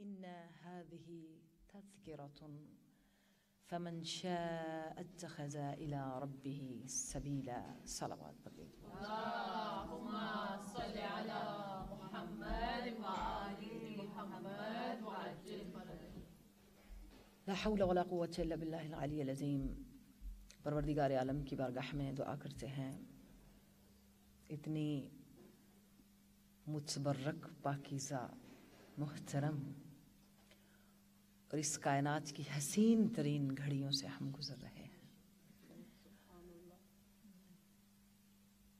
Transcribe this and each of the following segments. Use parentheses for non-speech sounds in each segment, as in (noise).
إن هذه تذكرة فمن شاء اتخذ إلى ربه سبيلا. صلوات بقيت اللهم صل على محمد وآل محمد وعجل لا حول ولا قوة إلا بالله العلی العظیم پروردگار عالم کی بارگاہ میں دعا کرتے ہیں. اتنی متبرک پاکیزہ محترم اور اس کائنات کی حسین ترین گھڑیوں سے ہم گزر رہے ہیں۔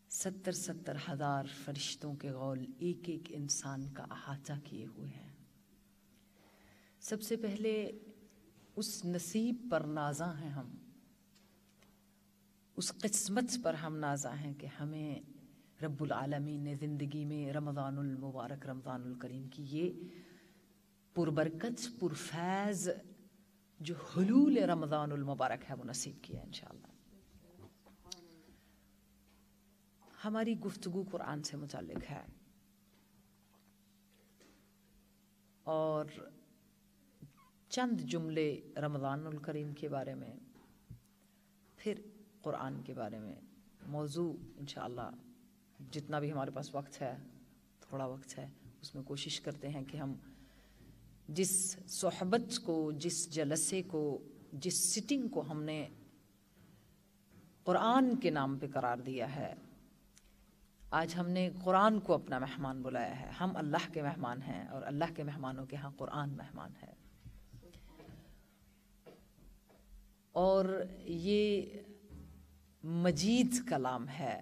ستر ستر ہزار فرشتوں کے غول ایک ایک انسان کا احاطہ کیے ہوئے ہیں۔ سب سے پہلے اس نصیب پر نازاں ہیں ہم۔ اس قسمت پر ہم نازاں ہیں کہ ہمیں رب العالمین نے زندگی میں رمضان المبارک، رمضان الکریم کی یہ پربرکت پرفیض جو حلول رمضان المبارک ہے وہ نصیب کیا انشاءاللہ۔ ہماری گفتگو قرآن سے متعلق ہے۔ اور چند جملے رمضان الکریم کے بارے میں، پھر قرآن کے بارے میں۔ موضوع انشاءاللہ جتنا بھی ہمارے پاس وقت ہے، تھوڑا وقت ہے، اس میں کوشش کرتے ہیں کہ ہم جس صحبت کو، جس جلسے کو، جس سٹنگ کو ہم نے قرآن کے نام پہ قرار دیا ہے۔ آج ہم نے قرآن کو اپنا مہمان بلایا ہے۔ ہم اللہ کے مہمان ہیں اور اللہ کے مہمانوں کے ہاں قرآن مہمان ہے۔ اور یہ مجید کلام ہے،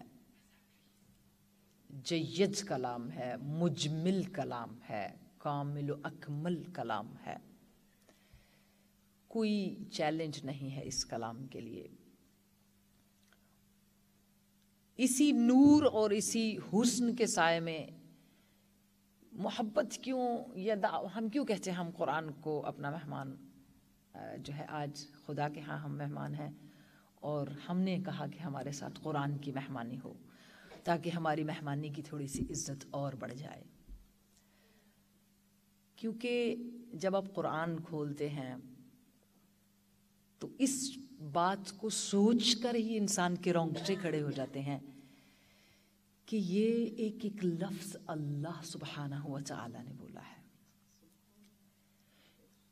جید کلام ہے، مجمل کلام ہے۔ کامل و اکمل کلام ہے۔ کوئی چیلنج نہیں ہے اس کلام کے لیے۔ اسی نور اور اسی حسن کے سائے میں محبت کیوں یا ہم کیوں کہتے ہیں ہم قرآن کو اپنا مہمان جو ہے آج خدا کے ہاں ہم مہمان ہیں اور ہم نے کہا کہ ہمارے ساتھ قرآن کی مہمانی ہو تاکہ ہماری مہمانی کی تھوڑی سی عزت اور بڑھ جائے۔ کیونکہ جب آپ قرآن کھولتے ہیں، تو اس بات کو سوچ کر ہی انسان کے رونگٹے کھڑے ہو جاتے ہیں کہ یہ ایک ایک لفظ اللہ سبحانہ و تعالی نے بولا ہے۔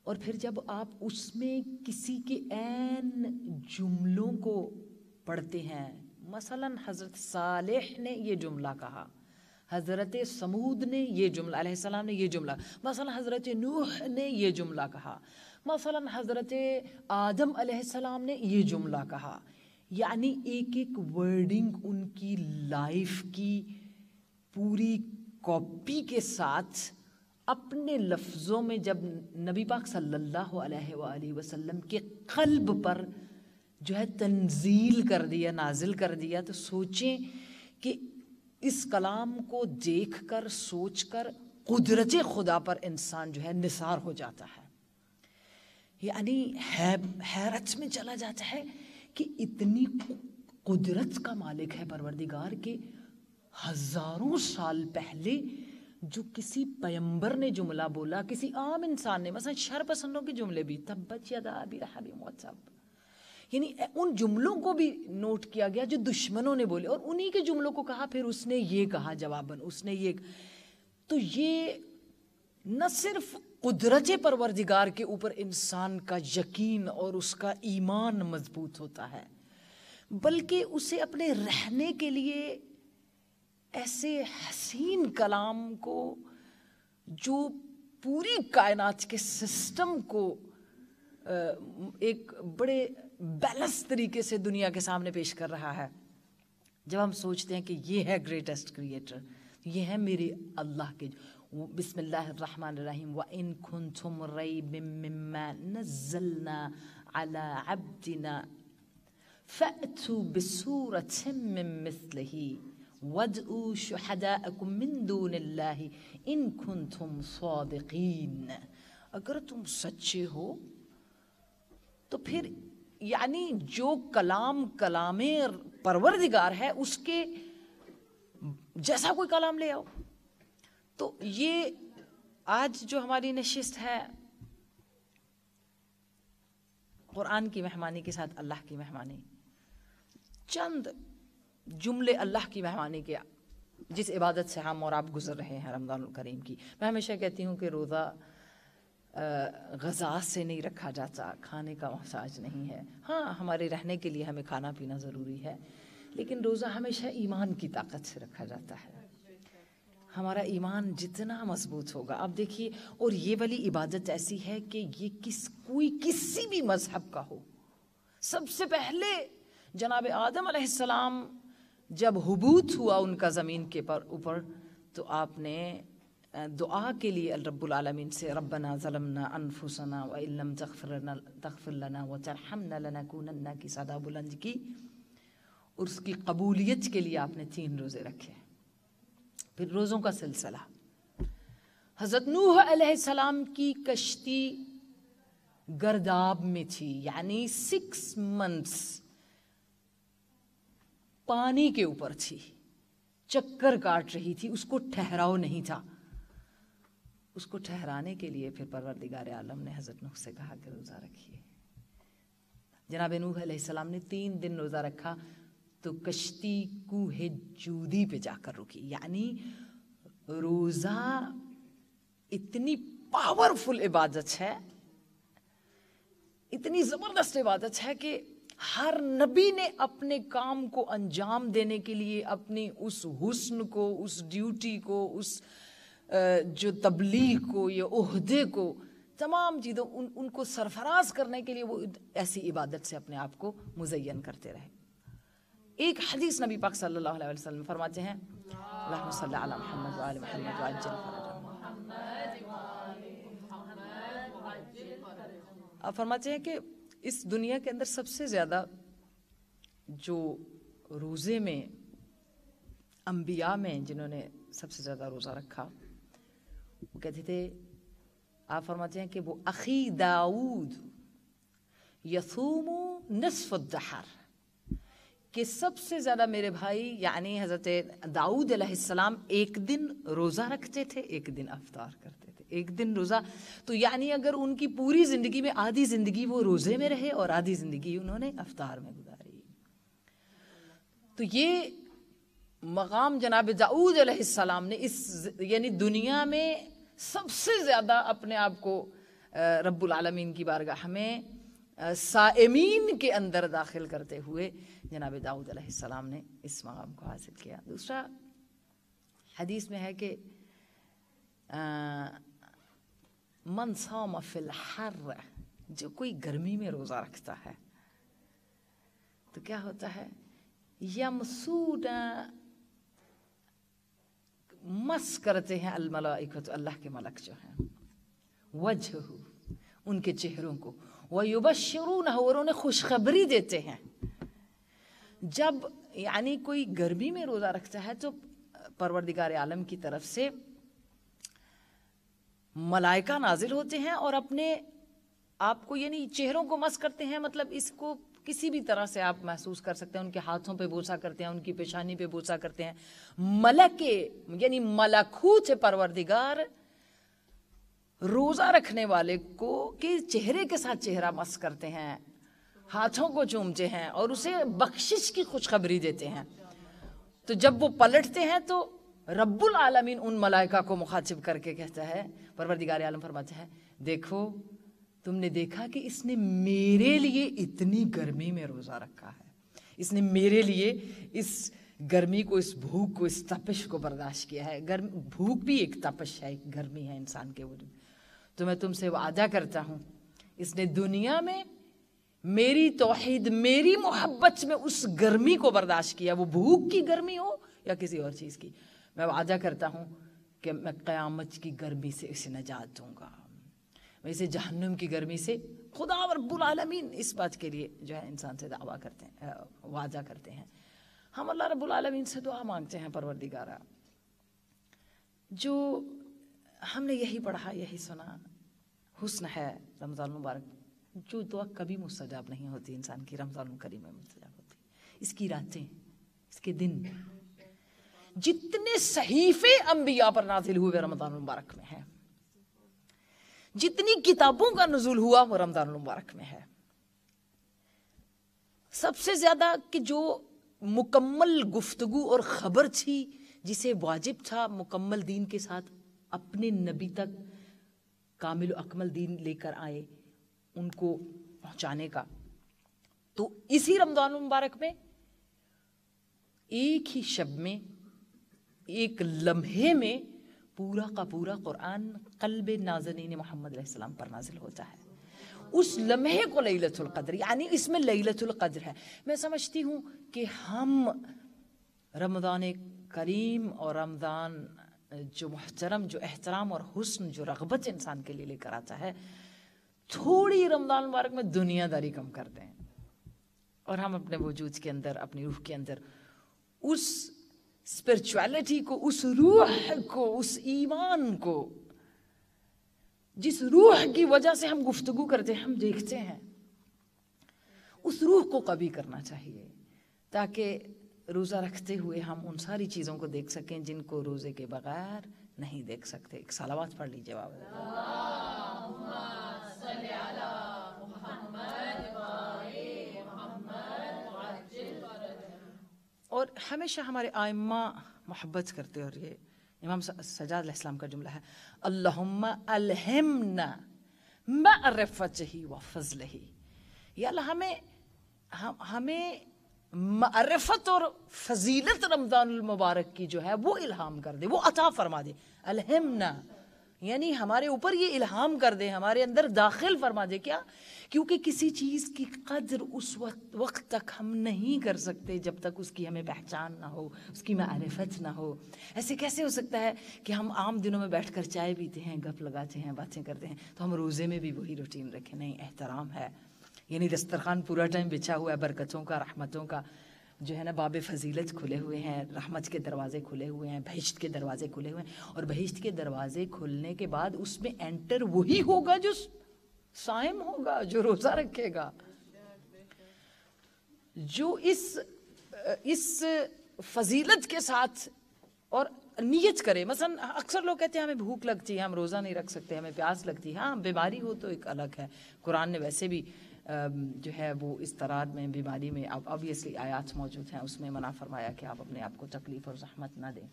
اور پھر جب آپ اس میں کسی کے عین جملوں کو پڑھتے ہیں، مثلا حضرت صالح نے یہ جملہ کہا۔ حضرت سمود نے یہ جملہ، علیہ السلام نے یہ جملہ، مثلا حضرت نوح نے یہ جملہ کہا، مثلا حضرت آدم علیہ السلام نے یہ جملہ کہا۔ یعنی ایک ایک ورڈنگ ان کی لائف کی پوری کاپی کے ساتھ اپنے لفظوں میں جب نبی پاک صلی اللہ علیہ وآلہ وسلم کے قلب پر جو ہے تنزیل کر دیا، نازل کر دیا، تو سوچیں کہ اس کلام کو دیکھ کر، سوچ کر قدرت خدا پر انسان جو ہے نثار ہو جاتا ہے۔ یعنی حیرت میں چلا جاتا ہے کہ اتنی قدرت کا مالک ہے پروردگار کے ہزاروں سال پہلے جو کسی پیمبر نے جملہ بولا، کسی عام انسان نے، مثلا شر پسندوں کے جملے بھی تبت یدا ابی رحبی موتسب یعنی ان جملوں کو بھی نوٹ کیا گیا جو دشمنوں نے بولے اور انہی کے جملوں کو کہا، پھر اس نے یہ کہا جواباً، اس نے یہ تو یہ نہ صرف قدرت پروردگار کے اوپر انسان کا یقین اور اس کا ایمان مضبوط ہوتا ہے، بلکہ اسے اپنے رہنے کے لیے ایسے حسین کلام کو، جو پوری کائنات کے سسٹم کو ایک بڑے بیلنس طریقے سے دنیا کے سامنے پیش کر رہا ہے جب ہم سوچتے ہیں کہ یہ ہے گریٹسٹ کریٹر یہ ہے میرے اللہ کے بسم اللہ الرحمن الرحیم وَإِن كُنْتُمْ رَيْبٍ مِّمَّا نَزَّلْنَا عَلَىٰ عَبْدِنَا فَأْتُوا بِسُورَةٍ مِّن مِثْلِهِ وَادْعُوا شُهَدَاءَكُم مِّن دُونِ اللَّهِ إِن كُنْتُمْ صَادِقِينَ اگر یعنی جو کلام کلام پروردگار ہے، اس کے جیسا کوئی کلام لے آؤ۔ تو یہ آج جو ہماری نشست ہے، قرآن کی مہمانی کے ساتھ اللہ کی مہمانی۔ چند جملے اللہ کی مہمانی کے جس عبادت سے ہم اور آپ گزر رہے ہیں رمضان الکریم کی۔ میں ہمیشہ کہتی ہوں کہ روزہ غذا سے نہیں رکھا جاتا، کھانے کا محتاج نہیں ہے۔ ہاں ہمارے رہنے کے لیے ہمیں کھانا پینا ضروری ہے، لیکن روزہ ہمیشہ ایمان کی طاقت سے رکھا جاتا ہے۔ ہمارا ایمان جتنا مضبوط ہوگا، اب دیکھیے، اور یہ والی عبادت ایسی ہے کہ یہ کس، کوئی کسی بھی مذہب کا ہو۔ سب سے پہلے جناب آدم علیہ السلام جب حبوت ہوا ان کا زمین کے پر اوپر، تو آپ نے دعا کے لیے رب العالمین سے ربنا ظلمنا انفسنا وَإِن لَمْ تغفر لنا وترحمنا لنکونن کی صدا بلند کی۔ اور اس کی قبولیت کے لیے آپ نے تین روزے رکھے۔ پھر روزوں کا سلسلہ۔ حضرت نوح علیہ السلام کی کشتی گرداب میں تھی یعنی سکس منتھس پانی کے اوپر تھی۔ چکر کاٹ رہی تھی، اس کو ٹھہراؤ نہیں تھا۔ اس کو ٹھہرانے کے لیے پھر پروردگار عالم نے حضرت نوح سے کہا کہ روزہ رکھیے۔ جناب نوح علیہ السلام نے تین دن روزہ رکھا، تو کشتی کوہ جودی پہ جا کر رکی۔ یعنی روزہ اتنی پاورفل عبادت ہے، اتنی زبردست عبادت ہے کہ ہر نبی نے اپنے کام کو انجام دینے کے لیے اپنی اس حسن کو، اس ڈیوٹی کو، اس جو تبلیغ کو یا عہدے کو تمام چیزوں، ان ان کو سرفراز کرنے کے لیے وہ ایسی عبادت سے اپنے آپ کو مزین کرتے رہے۔ ایک حدیث نبی پاک صلی اللہ علیہ وسلم فرماتے ہیں، اللہم صلی علی محمد وآل محمد وعجل آپ فرماتے ہیں کہ اس دنیا کے اندر سب سے زیادہ جو روزے میں، انبیاء میں جنہوں نے سب سے زیادہ روزہ رکھا وہ کہتے تھے، آپ فرماتے ہیں کہ وہ اخی داود یثوم نصف الدحر کہ سب سے زیادہ میرے بھائی یعنی حضرت داؤد علیہ السلام ایک دن روزہ رکھتے تھے، ایک دن افطار کرتے تھے، ایک دن روزہ۔ تو یعنی اگر ان کی پوری زندگی میں آدھی زندگی وہ روزے میں رہے اور آدھی زندگی انہوں نے افطار میں گزاری۔ تو یہ مقام جناب داؤد علیہ السلام نے اس یعنی دنیا میں سب سے زیادہ اپنے آپ کو رب العالمین کی بارگاہ میں سائمین کے اندر داخل کرتے ہوئے جناب داؤد علیہ السلام نے اس مقام کو حاصل کیا۔ دوسرا حدیث میں ہے کہ من صام فی الحر، جو کوئی گرمی میں روزہ رکھتا ہے، تو کیا ہوتا ہے؟ یمسود مس کرتے ہیں الملائکت اللہ کے ملک جو ہیں۔ وجہ ان کے چہروں کو۔ وَيُبَشِّرُونَهُ اور انہیں خوشخبری دیتے ہیں۔ جب یعنی کوئی گرمی میں روزہ رکھتا ہے تو پروردگار عالم کی طرف سے ملائکہ نازل ہوتے ہیں اور اپنے آپ کو یعنی چہروں کو مس کرتے ہیں مطلب اس کو کسی بھی طرح سے آپ محسوس کر سکتے ہیں، ان کے ہاتھوں پہ بوسا کرتے ہیں، ان کی پیشانی پہ بوسا کرتے ہیں۔ ملک یعنی ملکوت پروردگار، روزہ رکھنے والے کو کہ چہرے کے ساتھ چہرہ مس کرتے ہیں، ہاتھوں کو چومتے ہیں اور اسے بخشش کی خوشخبری دیتے ہیں۔ تو جب وہ پلٹتے ہیں تو رب العالمین ان ملائکہ کو مخاطب کر کے کہتا ہے، پروردگار عالم فرماتا ہے، دیکھو تم نے دیکھا کہ اس نے میرے لیے اتنی گرمی میں روزہ رکھا ہے۔ اس نے میرے لیے اس گرمی کو، اس بھوک کو، اس تپش کو برداشت کیا ہے۔ گرم، بھوک بھی ایک تپش ہے، ایک گرمی ہے انسان کے وجود۔ تو میں تم سے وعدہ کرتا ہوں، اس نے دنیا میں میری توحید، میری محبت میں اس گرمی کو برداشت کیا۔ وہ بھوک کی گرمی ہو یا کسی اور چیز کی۔ میں وعدہ کرتا ہوں کہ میں قیامت کی گرمی سے اسے نجات دوں گا۔ میں اسے جہنم کی گرمی سے خدا رب العالمین اس بات کے لیے جو ہے انسان سے دعویٰ کرتے ہیں وعدہ کرتے ہیں۔ ہم اللہ رب العالمین سے دعا مانگتے ہیں پروردگارہ۔ جو ہم نے یہی پڑھا، یہی سنا، حسن ہے رمضان مبارک جو دعا کبھی مستجاب نہیں ہوتی، انسان کی رمضان کریم میں مستجاب ہوتی۔ اس کی راتیں، اس کے دن۔ جتنے صحیفے انبیاء پر نازل ہوئے رمضان مبارک میں ہیں جتنی کتابوں کا نزول ہوا وہ رمضان المبارک میں ہے۔ سب سے زیادہ کہ جو مکمل گفتگو اور خبر تھی جسے واجب تھا مکمل دین کے ساتھ اپنے نبی تک کامل و اکمل دین لے کر آئے ان کو پہنچانے کا۔ تو اسی رمضان المبارک میں ایک ہی شب میں، ایک لمحے میں پورا کا پورا قرآن قلب نازنین محمد علیہ السلام پر نازل ہوتا ہے۔ اس لمحے کو لیلت القدر یعنی اس میں لیلت القدر ہے۔ میں سمجھتی ہوں کہ ہم رمضان کریم اور رمضان جو محترم، جو احترام اور حسن، جو رغبت انسان کے لیے لے کر آتا ہے، تھوڑی رمضان مبارک میں دنیا داری کم کرتے ہیں اور ہم اپنے وجود کے اندر، اپنی روح کے اندر اس اسپرچویلٹی کو اس روح کو اس ایمان کو جس روح کی وجہ سے ہم گفتگو کرتے ہیں، ہم دیکھتے ہیں۔ اس روح کو کبھی کرنا چاہیے تاکہ روزہ رکھتے ہوئے ہم ان ساری چیزوں کو دیکھ سکیں جن کو روزے کے بغیر نہیں دیکھ سکتے۔ ایک سالوات پڑھ لیجیے بابا۔ اور ہمیشہ ہمارے آئمہ محبت کرتے اور یہ امام سجاد علیہ السلام کا جملہ ہے، اللہم الہمنا معرفتہی و فضلہی یا اللہ، ہمیں، ہم، ہمیں معرفت اور فضیلت رمضان المبارک کی جو ہے وہ الہام کر دے، وہ عطا فرما دے۔ الہمنا یعنی ہمارے اوپر یہ الہام کر دے، ہمارے اندر داخل فرما دے کیا؟ کیونکہ کسی چیز کی قدر اس وقت وقت تک ہم نہیں کر سکتے جب تک اس کی ہمیں پہچان نہ ہو، اس کی معرفت نہ ہو۔ ایسے کیسے ہو سکتا ہے کہ ہم عام دنوں میں بیٹھ کر چائے پیتے ہیں، گپ لگاتے ہیں، باتیں کرتے ہیں، تو ہم روزے میں بھی وہی روٹین رکھیں۔ نہیں، احترام ہے۔ یعنی دسترخوان پورا ٹائم بچھا ہوا ہے، برکتوں کا، رحمتوں کا۔ جو ہے نا باب فضیلت کھلے ہوئے ہیں، رحمت کے دروازے کھلے ہوئے ہیں، بہشت کے دروازے کھلے ہوئے ہیں۔ اور بہشت کے دروازے کھلنے کے بعد اس میں انٹر وہی ہوگا جو سائم ہوگا، جو روزہ رکھے گا۔ جو اس اس فضیلت کے ساتھ اور نیت کرے۔ مثلا اکثر لوگ کہتے ہیں، ہمیں بھوک لگتی ہے، ہم روزہ نہیں رکھ سکتے، ہمیں پیاس لگتی ہے۔ ہاں بیماری ہو تو ایک الگ ہے۔ قرآن نے ویسے بھی جو ہے وہ اس طرح میں، بیماری میں اب آبویسلی آیات موجود ہیں، اس میں منع فرمایا کہ آپ اپنے آپ کو تکلیف اور زحمت نہ دیں۔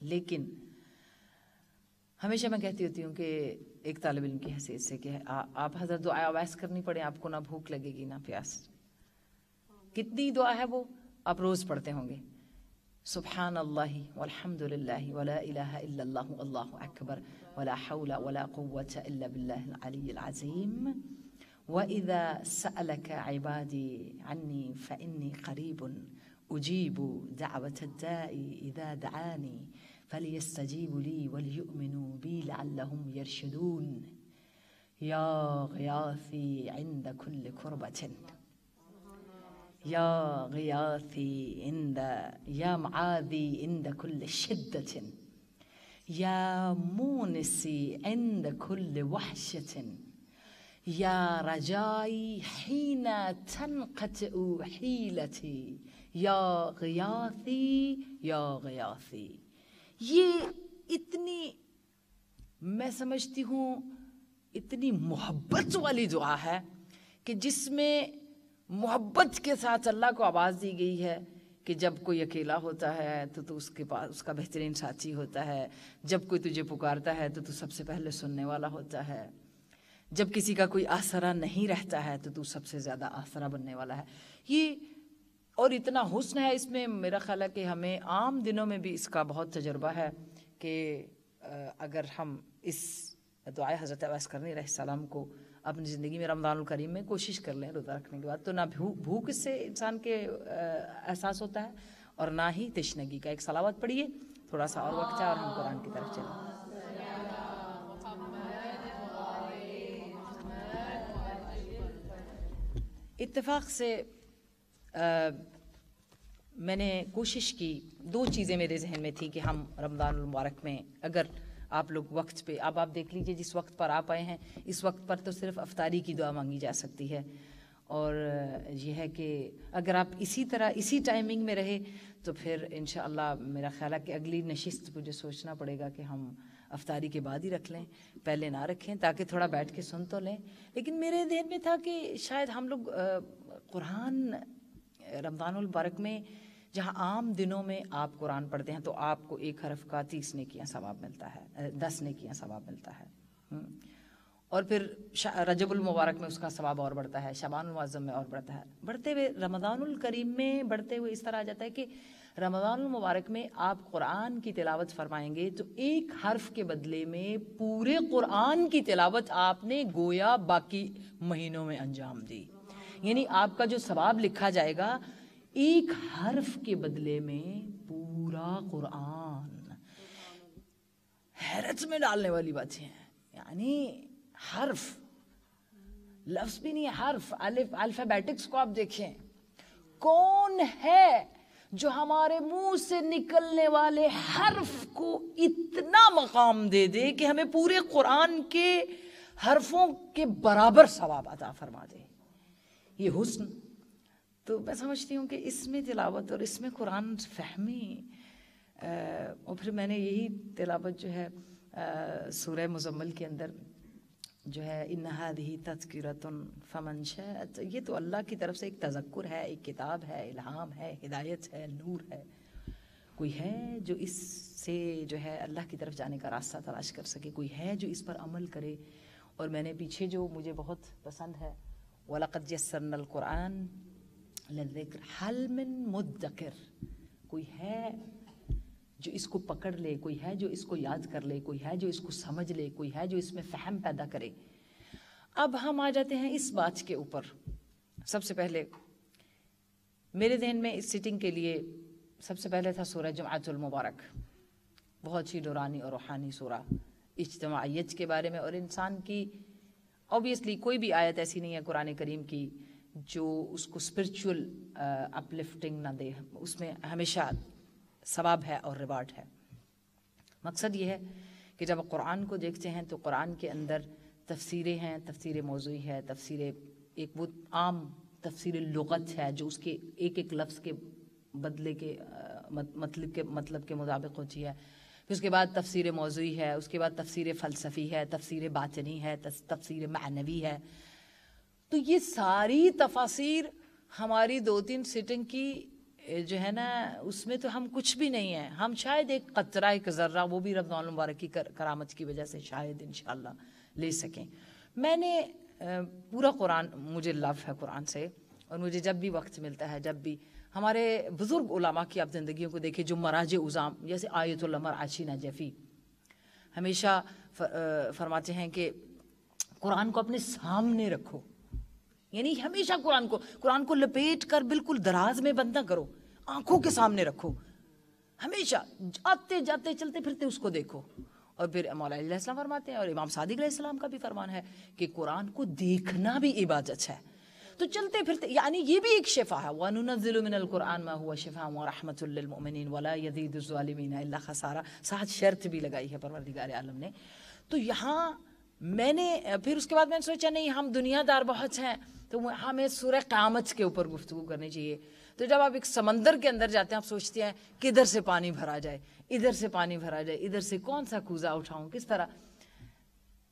لیکن ہمیشہ میں کہتی ہوتی ہوں کہ ایک طالب علم کی حیثیت سے کہ آپ حضرت دعا ویس کرنی پڑے، آپ کو نہ بھوک لگے گی، نہ پیاس۔ کتنی دعا ہے وہ؟ آپ روز پڑھتے ہوں گے۔ سبحان اللہ والحمد للہ ولا الہ الا اللہ اللہ اکبر، ولا حول ولا قوة الا باللہ العلی العظیم۔ وإذا سألك عبادي عني فإني قريب أجيب دعوة الداء إذا دعاني فليستجيبوا لي وليؤمنوا بي لعلهم يرشدون. يا غياثي عند كل كربة. يا غياثي عند يا معاذي عند كل شدة. يا مونسي عند كل وحشة. یا رجائی حین تنقطع حیلتی یا غیاثی یا غیاثی یہ اتنی میں سمجھتی ہوں، اتنی محبت والی دعا ہے کہ جس میں محبت کے ساتھ اللہ کو آواز دی گئی ہے کہ جب کوئی اکیلا ہوتا ہے تو تو اس کے پاس، اس کا بہترین ساتھی ہوتا ہے، جب کوئی تجھے پکارتا ہے تو تو سب سے پہلے سننے والا ہوتا ہے۔ جب کسی کا کوئی آسرا نہیں رہتا ہے تو تو سب سے زیادہ آسرا بننے والا ہے۔ یہ اور اتنا حسن ہے اس میں، میرا خیال ہے کہ ہمیں عام دنوں میں بھی اس کا بہت تجربہ ہے کہ اگر ہم اس دعائے حضرت عویس کرنے علیہ السلام کو اپنی زندگی میں رمضان الکریم میں کوشش کر لیں روزہ رکھنے کے بعد، تو نہ بھوک اس سے انسان کے احساس ہوتا ہے اور نہ ہی تشنگی کا ایک سلاوت پڑھیے، تھوڑا سا اور وقت ہے اور ہم قرآن کی طرف چلیں۔ اتفاق سے میں نے کوشش کی، دو چیزیں میرے ذہن میں تھی کہ ہم رمضان المبارک میں اگر آپ لوگ وقت پہ اب آپ دیکھ لیجیے جس وقت پر آپ آئے ہیں، اس وقت پر تو صرف افطاری کی دعا مانگی جا سکتی ہے۔ اور یہ ہے کہ اگر آپ اسی طرح، اسی ٹائمنگ میں رہے تو پھر انشاءاللہ میرا خیال ہے کہ اگلی نشست مجھے سوچنا پڑے گا کہ ہم افطاری کے بعد ہی رکھ لیں، پہلے نہ رکھیں تاکہ تھوڑا بیٹھ کے سن تو لیں۔ لیکن میرے ذہن میں تھا کہ شاید ہم لوگ قرآن، رمضان البرک میں جہاں عام دنوں میں آپ قرآن پڑھتے ہیں تو آپ کو ایک حرف کا تیس نیکیاں ثواب ملتا ہے دس نیکیاں ثواب ملتا ہے۔ اور پھر رجب المبارک میں اس کا ثواب اور بڑھتا ہے شبان المعظم میں اور بڑھتا ہے۔ بڑھتے ہوئے رمضان الکریم میں بڑھتے ہوئے اس طرح آ جاتا ہے کہ رمضان المبارک میں آپ قرآن کی تلاوت فرمائیں گے تو ایک حرف کے بدلے میں پورے قرآن کی تلاوت آپ نے گویا باقی مہینوں میں انجام دی۔ یعنی آپ کا جو ثواب لکھا جائے گا، ایک حرف کے بدلے میں پورا قرآن۔ حیرت میں ڈالنے والی باتیں ہیں۔ یعنی حرف۔ لفظ بھی نہیں حرف۔ الف الفابیٹکس کو آپ دیکھیں۔ کون ہے جو ہمارے منہ سے نکلنے والے حرف کو اتنا مقام دے دے کہ ہمیں پورے قرآن کے حرفوں کے برابر ثواب عطا فرما دے؟ یہ حسن۔ تو میں سمجھتی ہوں کہ اس میں تلاوت اور اس میں قرآن فہمی اور پھر میں نے یہی تلاوت جو ہے سورہ مزمل کے اندر جو ہے انہادی تذکرت فمن شاء یہ تو اللہ کی طرف سے ایک تذکر ہے، ایک کتاب ہے، الہام ہے، ہدایت ہے، نور ہے۔ کوئی ہے جو اس سے جو ہے اللہ کی طرف جانے کا راستہ تلاش کر سکے؟ کوئی ہے جو اس پر عمل کرے؟ اور میں نے پیچھے جو مجھے بہت پسند ہے، وَلَقَدْ جَسَّرْنَا الْقُرْآنِ لَذِكْرِ حَلْ مِن مُدَّكِرْ۔ کوئی ہے جو اس کو پکڑ لے کوئی ہے، جو اس کو یاد کر لے کوئی ہے، جو اس کو سمجھ لے کوئی ہے، جو اس میں فہم پیدا کرے۔ اب ہم آ جاتے ہیں اس بات کے اوپر۔ سب سے پہلے، میرے ذہن میں اس سٹنگ کے لیے سب سے پہلے تھا سورہ جمعۃ المبارک۔ بہت ہی دورانی اور روحانی سورہ، اجتماعیت کے بارے میں۔ اور انسان کی اوبیسلی کوئی بھی آیت ایسی نہیں ہے قرآن کریم کی جو اس کو اسپرچول اپلفٹنگ نہ دے۔ اس میں ہمیشہ ثواب ہے اور ریوارڈ ہے۔ مقصد یہ ہے کہ جب قرآن کو دیکھتے ہیں تو قرآن کے اندر تفسیریں ہیں، تفسیر موضوعی ہے، تفسیر ایک وہ عام تفسیر لغت ہے جو اس کے ایک ایک لفظ کے بدلے کے مطلب کے مطلب کے مطابق ہوتی ہے۔ پھر اس کے بعد تفسیر موضوعی ہے، اس کے بعد تفسیر فلسفی ہے، تفسیر باطنی ہے تفسیر معنوی ہے۔ تو یہ ساری تفاصیر ہماری دو تین سٹنگ کی جو ہے نا، اس میں تو ہم کچھ بھی نہیں ہیں۔ ہم شاید ایک قطرہ، ایک ذرہ، وہ بھی رمضان المبارک کی کرامت کی وجہ سے شاید انشاءاللہ لے سکیں۔ میں نے پورا قرآن، مجھے لو ہے قرآن سے، اور مجھے جب بھی وقت ملتا ہے، جب بھی ہمارے بزرگ علماء کی آپ زندگیوں کو دیکھیں، جو مراج ازام جیسے آیت المر عاشی نجفی، ہمیشہ فرماتے ہیں کہ قرآن کو اپنے سامنے رکھو۔ یعنی ہمیشہ قرآن کو قرآن کو لپیٹ کر بالکل دراز میں بند نہ کرو، آنکھوں کے سامنے رکھو۔ ہمیشہ آتے جاتے، چلتے پھرتے اس کو دیکھو۔ اور پھر مولا علیہ السلام فرماتے ہیں، اور امام صادق علیہ السلام کا بھی فرمان ہے کہ قرآن کو دیکھنا بھی عبادت ہے۔ تو چلتے پھرتے یعنی یہ بھی ایک شفا ہے۔ وَنُنَزِّلُ مِنَ الْقُرْآنِ مَا هُوَ شِفَا وَرَحْمَةٌ لِّلْمُؤْمِنِينَ وَلَا يَزِيدُ الظَّالِمِينَ إِلَّا خَسَارًا ساتھ شرط بھی لگائی ہے پروردگار عالم نے۔ تو یہاں میں نے، پھر اس کے بعد میں نے سوچا، نہیں، ہم دنیا دار بہت ہیں۔ تو ہاں، ہمیں سورہ قیامت کے اوپر گفتگو کرنی چاہیے۔ تو جب آپ ایک سمندر کے اندر جاتے ہیں آپ سوچتے ہیں کدھر سے پانی بھرا جائے ادھر سے پانی بھرا جائے ادھر سے کون سا کوزا اٹھاؤں کس طرح؟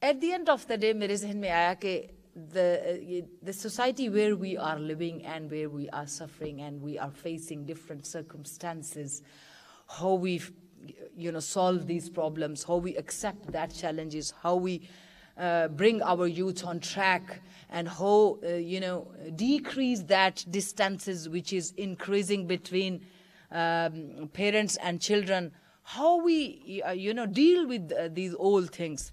At the end of the day میرے ذہن میں آیا کہ the society where we are living and where we are suffering and we are facing different circumstances, how we, you know, solve these problems, how we accept that challenges, how we Uh, bring our youth on track and how uh, you know decrease that distances which is increasing between um, parents and children. How we uh, you know deal with uh, these old things.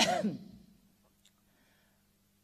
(coughs)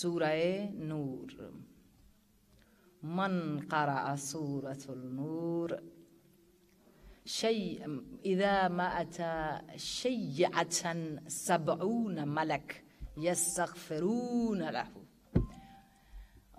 سورة نور. من قرأ سورة النور؟ شيء إذا ما أتى شيعة سبعون ملك يستغفرون له.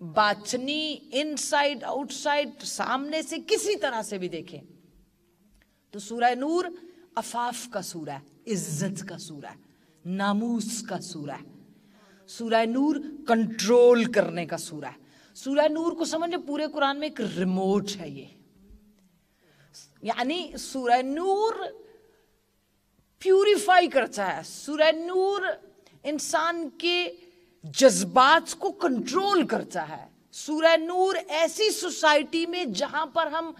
باچنی انسائیڈ آؤٹ سائڈ سامنے سے کسی طرح سے بھی دیکھیں۔ تو سورہ نور افاف کا سورہ ہے، عزت کا سورہ ہے، ناموس کا سورہ ہے۔ سورہ نور کنٹرول کرنے کا سورہ ہے۔ سورہ نور کو سمجھے پورے قرآن میں ایک ریموٹ ہے یہ۔ یعنی سورہ نور پیوریفائی کرتا ہے۔ سورہ نور انسان کے جذبات کو کنٹرول کرتا ہے۔ سورہ نور ایسی سوسائٹی میں جہاں پر ہم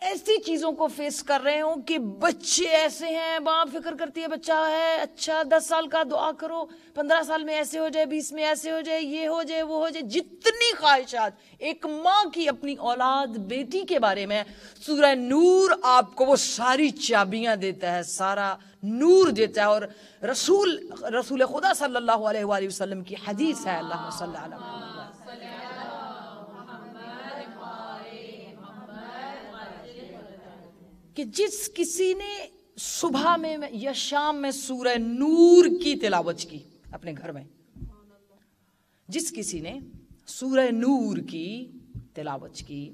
ایسی چیزوں کو فیس کر رہے ہوں کہ بچے ایسے ہیں، باپ فکر کرتی ہے، بچہ ہے اچھا دس سال کا دعا کرو، پندرہ سال میں ایسے ہو جائے، بیس میں ایسے ہو جائے، یہ ہو جائے، وہ ہو جائے، جتنی خواہشات۔ ایک ماں کی اپنی اولاد، بیٹی کے بارے میں سورہ نور آپ کو وہ ساری چابیاں دیتا ہے، سارا نور دیتا ہے۔ اور رسول رسول خدا صلی اللہ علیہ وآلہ وسلم کی حدیث ہے اللہ صلی اللہ علیہ وسلم کہ جس کسی نے صبح میں یا شام میں سورہ نور کی تلاوت کی اپنے گھر میں، جس کسی نے سورہ نور کی تلاوت کی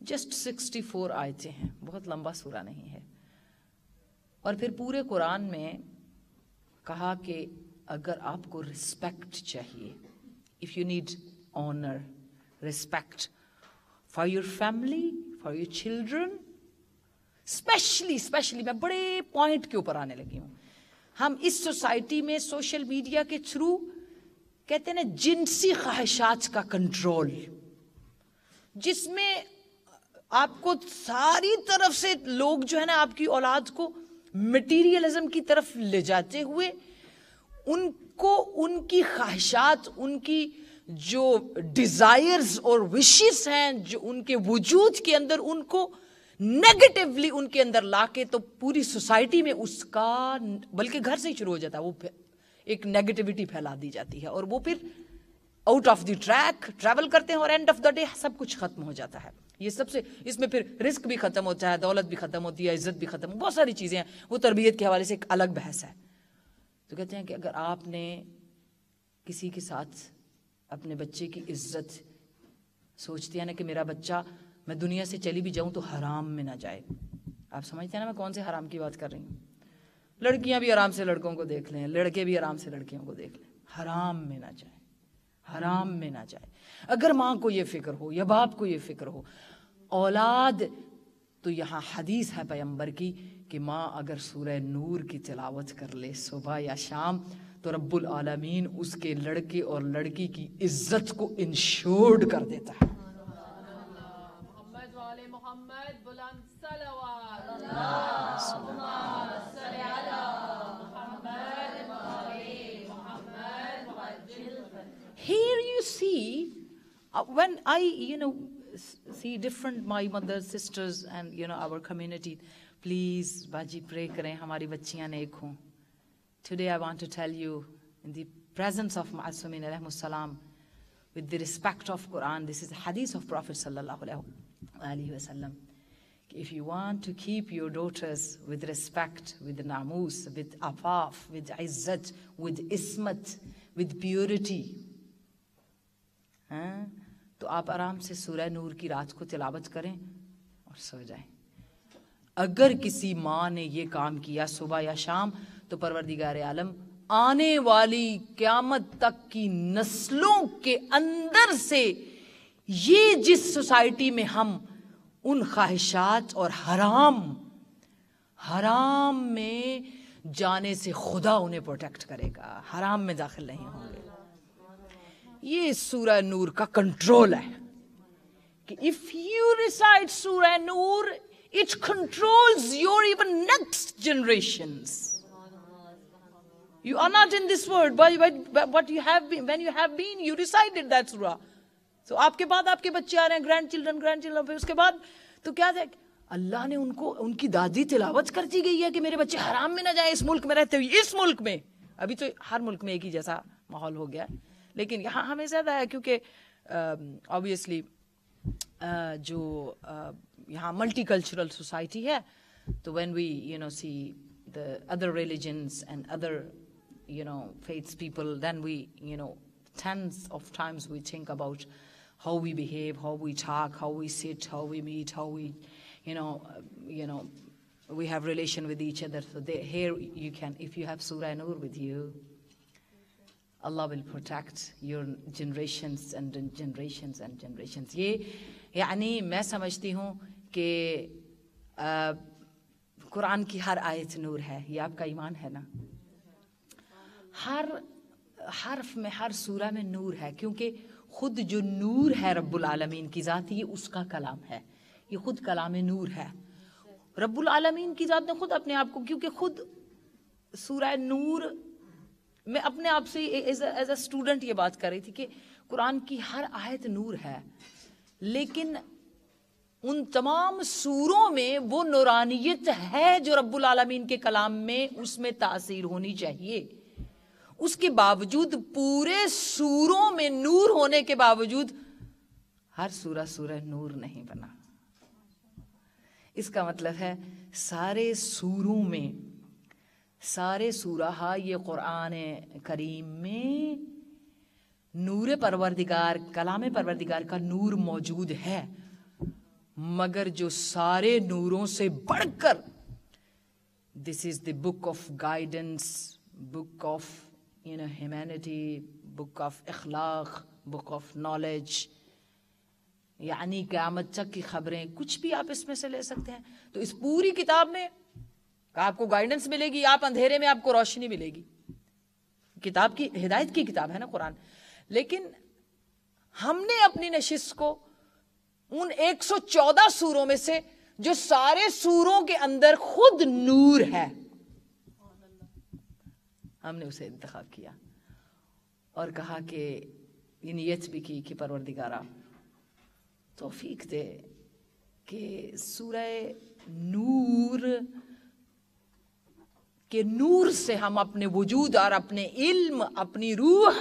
جسٹ سکسٹی فور آیتیں ہیں، بہت لمبا سورہ نہیں ہے۔ اور پھر پورے قرآن میں کہا کہ اگر آپ کو رسپیکٹ چاہیے if you need honour respect for your family for your children especially especially میں بڑے پوائنٹ کے اوپر آنے لگی ہوں۔ ہم اس سوسائٹی میں سوشل میڈیا کے تھرو کہتے ہیں نا جنسی خواہشات کا کنٹرول جس میں آپ کو ساری طرف سے لوگ جو ہے نا آپ کی اولاد کو مٹیریلزم کی طرف لے جاتے ہوئے، ان کو ان کی خواہشات، ان کی جو ڈیزائرز اور وشز ہیں، جو ان کے وجود کے اندر ان کو نیگیٹیولی ان کے اندر لا کے تو پوری سوسائٹی میں اس کا بلکہ گھر سے ہی شروع ہو جاتا ہے، وہ ایک نیگیٹیوٹی پھیلا دی جاتی ہے اور وہ پھر out of the track travel کرتے ہیں اور اینڈ آف دا ڈے سب کچھ ختم ہو جاتا ہے۔ یہ سب سے اس میں پھر رسک بھی ختم ہوتا ہے، دولت بھی ختم ہوتی ہے، عزت بھی ختم، بہت ساری چیزیں ہیں۔ وہ تربیت کے حوالے سے ایک الگ بحث ہے۔ تو کہتے ہیں کہ اگر آپ نے کسی کے ساتھ اپنے بچے کی عزت سوچتے ہیں نا کہ میرا بچہ میں دنیا سے چلی بھی جاؤں تو حرام میں نہ جائے۔ آپ سمجھتے ہیں نا میں کون سے حرام کی بات کر رہی ہوں؟ لڑکیاں بھی آرام سے لڑکوں کو دیکھ لیں، لڑکے بھی آرام سے لڑکیوں کو دیکھ لیں۔ حرام میں نہ جائے، حرام میں نہ جائے۔ اگر ماں کو یہ فکر ہو یا باپ کو یہ فکر ہو، اولاد تو یہاں حدیث ہے پیمبر کی کہ ماں اگر سورہ نور کی تلاوت کر لے صبح یا شام تو رب العالمین اس کے لڑکے اور لڑکی کی عزت کو انشورڈ کر دیتا ہے۔ Here you see, uh, when I, you know, see different my mother, sisters, and, you know, our community, please, Baji, pray kare, hamari. Today I want to tell you, in the presence of Ma'asumin alayhi salam, with the respect of Quran, this is hadith of Prophet sallallahu alayhi wa sallam. if you want to keep your daughters with respect, with namus, with afaf, with izzat, with ismat, with purity, ہاں تو آپ آرام سے سورہ نور کی رات کو تلاوت کریں اور سو جائیں۔ اگر کسی ماں نے یہ کام کیا صبح یا شام تو پروردگار عالم آنے والی قیامت تک کی نسلوں کے اندر سے یہ جس سوسائٹی میں ہم ان خواہشات اور حرام حرام میں جانے سے خدا انہیں پروٹیکٹ کرے گا، حرام میں داخل نہیں ہوں گے۔ یہ سورہ نور کا کنٹرول ہے کہ اف یو ریسائڈ سورہ نور it controls your even next generation you are not in this world what you have when you have been you recite that سورہ سو آپ کے بعد آپ کے بچے آ رہے ہیں گرینڈ چلڈرن گرینڈ چلڈرن پھر اس کے بعد تو کیا دیکھ، اللہ نے ان کو، ان کی دادی تلاوت کر دی گئی ہے کہ میرے بچے حرام میں نہ جائیں اس ملک میں رہتے ہوئے، اس ملک میں۔ ابھی تو ہر ملک میں ایک ہی جیسا ماحول ہو گیا لیکن یہاں ہمیں زیادہ ہے کیونکہ آبویسلی جو یہاں ملٹی کلچرل سوسائٹی ہے، تو when we you know see the other religions and other you know faiths people then we you know tens of times we think about how we behave, how we talk, how we sit, how we meet, how we, you know, uh, you know, we have relation with each other. So they, here you can, if you have Surah Nur with you, Allah will protect your generations and generations and generations. یہ یعنی میں سمجھتی ہوں کہ آ, قرآن کی ہر آیت نور ہے یہ آپ کا ایمان ہے نا ہر حرف میں ہر سورہ میں نور ہے کیونکہ خود جو نور ہے رب العالمین کی ذات، یہ اس کا کلام ہے۔ یہ خود کلام نور ہے۔ رب العالمین کی ذات نے خود اپنے آپ کو، کیونکہ خود سورہ نور میں اپنے آپ سے ایز اے اسٹوڈنٹ یہ بات کر رہی تھی کہ قرآن کی ہر آیت نور ہے۔ لیکن ان تمام سوروں میں وہ نورانیت ہے جو رب العالمین کے کلام میں اس میں تاثیر ہونی چاہیے۔ اس کے باوجود پورے سوروں میں نور ہونے کے باوجود ہر سورہ سورہ نور نہیں بنا۔ اس کا مطلب ہے سارے سوروں میں، سارے سورہ یہ قرآن کریم میں نور پروردگار، کلام پروردگار کا نور موجود ہے، مگر جو سارے نوروں سے بڑھ کر this is the book of guidance book of you know humanity book of اخلاق بک آف نالج یعنی قیامت تک کی خبریں کچھ بھی آپ اس میں سے لے سکتے ہیں. تو اس پوری کتاب میں آپ کو گائیڈنس ملے گی، آپ اندھیرے میں آپ کو روشنی ملے گی. کتاب کی، ہدایت کی کتاب ہے نا قرآن. لیکن ہم نے اپنی نشست کو ان ایک سو چودہ سوروں میں سے جو سارے سوروں کے اندر خود نور ہے ہم نے اسے انتخاب کیا اور کہا کہ یہ نیت بھی کی کہ پروردگارہ، توفیق دے کہ سورہ نور کہ نور سے ہم اپنے وجود اور اپنے علم، اپنی روح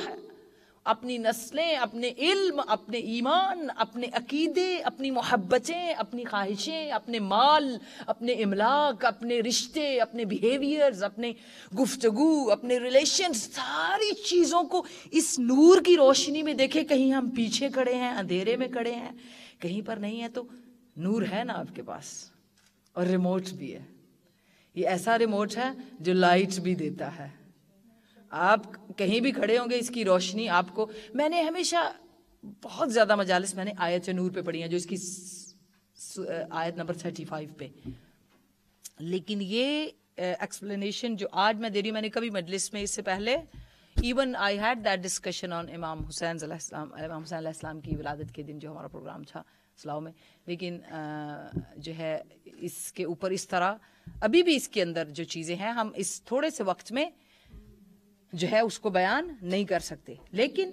اپنی نسلیں، اپنے علم، اپنے ایمان، اپنے عقیدے، اپنی محبتیں، اپنی خواہشیں، اپنے مال، اپنے املاک، اپنے رشتے، اپنے بیہیویئرز اپنے گفتگو، اپنے ریلیشن ساری چیزوں کو اس نور کی روشنی میں دیکھے کہیں ہم پیچھے کھڑے ہیں، اندھیرے میں کھڑے ہیں، کہیں پر نہیں ہے تو نور ہے نا آپ کے پاس، اور ریموٹ بھی ہے۔ یہ ایسا ریموٹ ہے جو لائٹ بھی دیتا ہے۔ آپ کہیں بھی کھڑے ہوں گے، اس کی روشنی آپ کو، میں نے ہمیشہ بہت زیادہ مجالس میں نے آیت نور پہ پڑھی ہیں، جو اس کی آیت نمبر تھرٹی فائیو پہ۔ لیکن یہ ایکسپلینیشن جو آج میں دے رہی ہوں، میں نے کبھی مجلس میں اس سے پہلے even I heard that discussion on Imam Hussain علیہ السلام امام حسین علیہ السلام کی ولادت کے دن جو ہمارا پروگرام تھا اسلام میں۔ لیکن جو ہے، اس کے اوپر اس طرح، ابھی بھی اس کے اندر جو چیزیں ہیں، ہم اس تھوڑے سے وقت میں جو ہے اس کو بیان نہیں کر سکتے۔ لیکن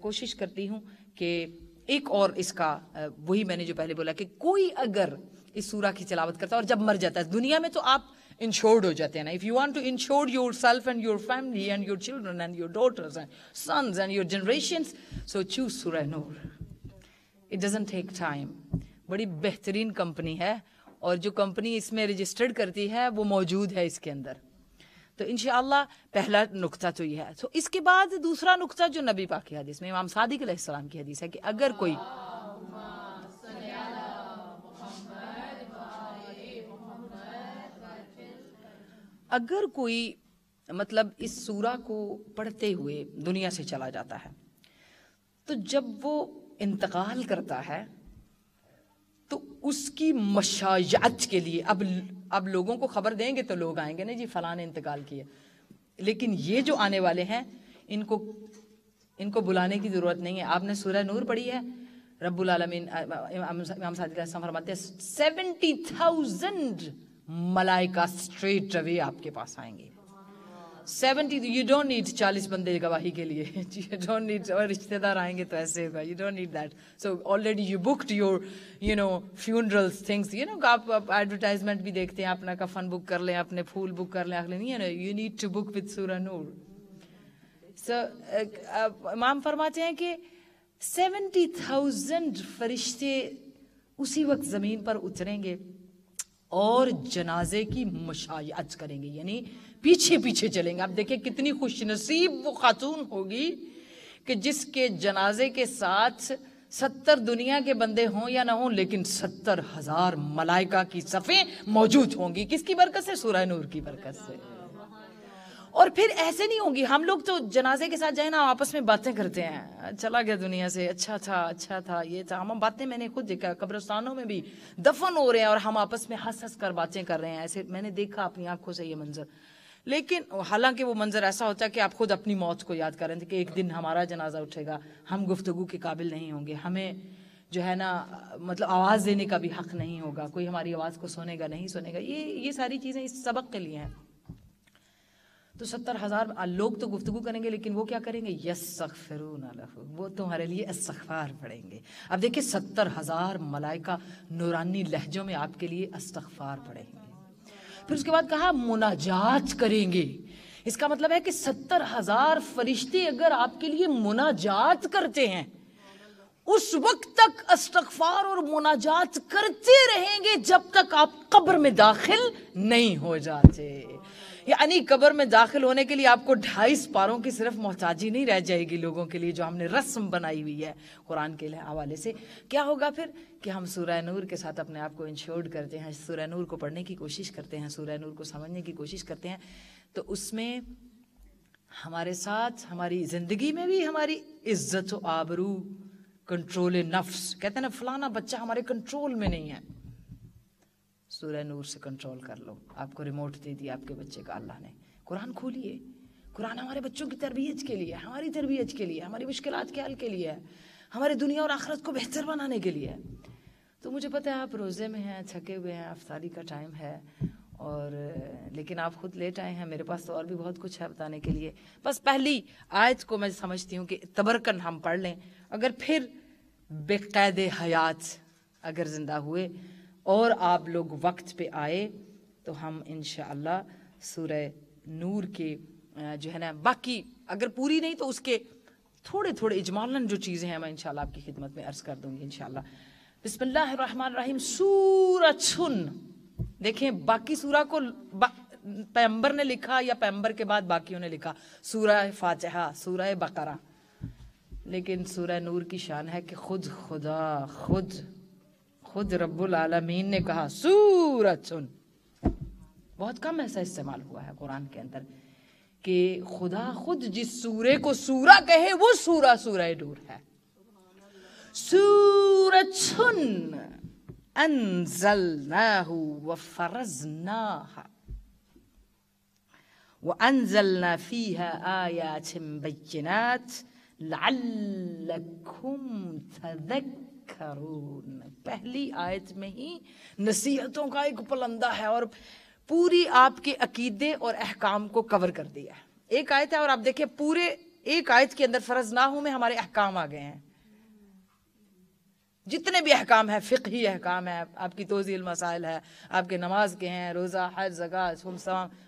کوشش کرتی ہوں کہ ایک اور اس کا وہی میں نے جو پہلے بولا کہ کوئی اگر اس سورہ کی تلاوت کرتا ہے اور جب مر جاتا ہے، دنیا میں تو آپ انشورڈ ہو جاتے ہیں نا۔ If you want to insure yourself and your family and your children and your daughters and sons and your generations so choose سورہ نور اٹ ڈزنٹ ٹیک ٹائم بڑی بہترین کمپنی ہے اور جو کمپنی اس میں رجسٹرڈ کرتی ہے، وہ موجود ہے اس کے اندر۔ تو انشاءاللہ پہلا نقطہ تو یہ ہے۔ تو اس کے بعد دوسرا نقطہ جو نبی پاک کی حدیث میں، امام صادق علیہ السلام کی حدیث ہے کہ اگر کوئی اگر کوئی مطلب اس سورہ کو پڑھتے ہوئے دنیا سے چلا جاتا ہے، تو جب وہ انتقال کرتا ہے، تو اس کی مشایعت کے لیے اب اب لوگوں کو خبر دیں گے تو لوگ آئیں گے نا جی فلاں نے انتقال کیا۔ لیکن یہ جو آنے والے ہیں، ان کو ان کو بلانے کی ضرورت نہیں ہے۔ آپ نے سورہ نور پڑھی ہے؟ رب العالمین امام صادق السلام فرماتے ہیں، سیونٹی تھاؤزنڈ ملائکہ اسٹریٹ روے آپ کے پاس آئیں گے۔ سیونٹی یو ڈونٹ نیڈ چالیس بندے گواہی کے لیے یو ڈونٹ نیڈ اور رشتے دار آئیں گے تو ایسے ہوگا you don't need that so already you booked your you know funerals things you know آپ ایڈورٹائزمنٹ بھی دیکھتے ہیں اپنا کفن بک کر لیں اپنے پھول بک کر لیں اگلے نہیں ہے نا you need to book with سورہ نور سو امام فرماتے ہیں کہ سیونٹی تھاؤزینڈ فرشتے اسی وقت زمین پر اتریں گے اور جنازے کی مشایعت کریں گے یعنی پیچھے پیچھے چلیں گے۔ آپ دیکھیں کتنی خوش نصیب وہ خاتون ہوگی کہ جس کے جنازے کے ساتھ ستر دنیا کے بندے ہوں یا نہ ہوں، لیکن ستر ہزار ملائکہ کی صفیں موجود ہوں گی۔ کس کی برکت سے؟ سورہ نور کی برکت سے۔ اور پھر ایسے نہیں ہوں گی۔ ہم لوگ تو جنازے کے ساتھ جائیں نا، آپس میں باتیں کرتے ہیں۔ چلا گیا دنیا سے۔ اچھا تھا اچھا تھا، یہ تھا۔ ہم باتیں میں نے خود دیکھا، قبرستانوں میں بھی دفن ہو رہے ہیں اور ہم آپس میں ہنس ہنس کر باتیں کر رہے ہیں۔ ایسے میں نے دیکھا اپنی آنکھوں سے یہ منظر۔ لیکن حالانکہ وہ منظر ایسا ہوتا ہے کہ آپ خود اپنی موت کو یاد کریں کہ ایک دن ہمارا جنازہ اٹھے گا، ہم گفتگو کے قابل نہیں ہوں گے۔ ہمیں جو ہے نا مطلب آواز دینے کا بھی حق نہیں ہوگا۔ کوئی ہماری آواز کو سنے گا، نہیں سنے گا۔ یہ یہ ساری چیزیں اس سبق کے لیے ہیں۔ تو ستر ہزار، لوگ تو گفتگو کریں گے، لیکن وہ کیا کریں گے؟ یس سخرون وہ تمہارے لیے استغفار پڑھیں گے۔ اب دیکھیں، ستر ہزار ملائکہ نورانی لہجوں میں آپ کے لیے استغفار پڑھیں گے۔ پھر اس کے بعد کہا، مناجات کریں گے۔ اس کا مطلب ہے کہ ستر ہزار فرشتے اگر آپ کے لیے مناجات کرتے ہیں، اس وقت تک استغفار اور مناجات کرتے رہیں گے جب تک آپ قبر میں داخل نہیں ہو جاتے۔ یعنی قبر میں داخل ہونے کے لیے آپ کو ڈھائی پاروں کی صرف محتاجی نہیں رہ جائے گی لوگوں کے لیے جو ہم نے رسم بنائی ہوئی ہے قرآن کے حوالے سے۔ کیا ہوگا پھر کہ ہم سورہ نور کے ساتھ اپنے آپ کو انشورڈ کرتے ہیں، سورہ نور کو پڑھنے کی کوشش کرتے ہیں، سورہ نور کو سمجھنے کی کوشش کرتے ہیں۔ تو اس میں ہمارے ساتھ، ہماری زندگی میں بھی ہماری عزت و آبرو، کنٹرول نفس۔ کہتے ہیں نا، فلانا بچہ ہمارے کنٹرول میں نہیں ہے۔ سورہ نور سے کنٹرول کر لو۔ آپ کو ریموٹ دے دیا آپ کے بچے کا اللہ نے۔ قرآن کھولیے۔ قرآن ہمارے بچوں کی تربیت کے لیے ہماری تربیت کے لیے ہماری مشکلات کے حل کے لیے ہماری دنیا اور آخرت کو بہتر بنانے کے لیے تو مجھے پتہ ہے آپ روزے میں ہیں، تھکے ہوئے ہیں، افطاری کا ٹائم ہے اور لیکن آپ خود لیٹ آئے ہیں۔ میرے پاس تو اور بھی بہت کچھ ہے بتانے کے لیے۔ بس پہلی آیت کو میں سمجھتی ہوں کہ تبرکن ہم پڑھ لیں۔ اگر پھر بے قید حیات اگر زندہ ہوئے اور آپ لوگ وقت پہ آئے تو ہم انشاءاللہ سورہ نور کے جو ہے نا، باقی اگر پوری نہیں تو اس کے تھوڑے تھوڑے اجمالاً جو چیزیں ہیں، میں انشاءاللہ آپ کی خدمت میں عرض کر دوں گی انشاءاللہ۔ بسم اللہ الرحمن الرحیم سورہ چھن دیکھیں، باقی سورہ کو پیمبر نے لکھا یا پیمبر کے بعد باقیوں نے لکھا؟ سورہ فاتحہ، سورہ بقرہ۔ لیکن سورہ نور کی شان ہے کہ خود خدا، خود خود رب العالمین نے کہا، سورت سن۔ بہت کم ایسا استعمال ہوا ہے قرآن کے اندر کہ خدا خود جس سورے کو سورہ کہے، وہ سورہ سورہ دور ہے۔ سورت سن۔ انزلناہ وفرزناہ وانزلنا فيها آيات بينات لعلكم تذكرون پہلی آیت میں ہی نصیحتوں کا ایک پلندہ ہے اور پوری آپ کے عقیدے اور احکام کو کور کر دیا ہے۔ ایک آیت ہے اور آپ دیکھیں پورے ایک آیت کے اندر فرض نہ ہوں میں ہمارے احکام آ گئے ہیں۔ جتنے بھی احکام ہیں، فقہی احکام ہے آپ کی توزیل مسائل ہے، آپ کے نماز کے ہیں، روزہ، حج زگا سم